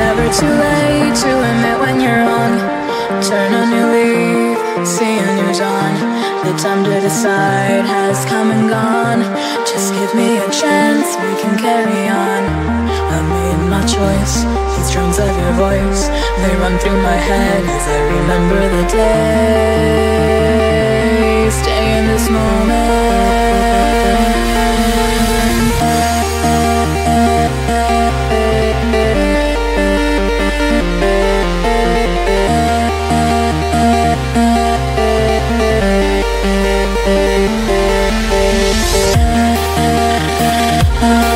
never too late to admit when you're wrong. Turn a new leaf, see a new dawn. The time to decide has come and gone. Just give me a chance, we can carry on. I made my choice. These drums of your voice, they run through my head as I remember the day. Oh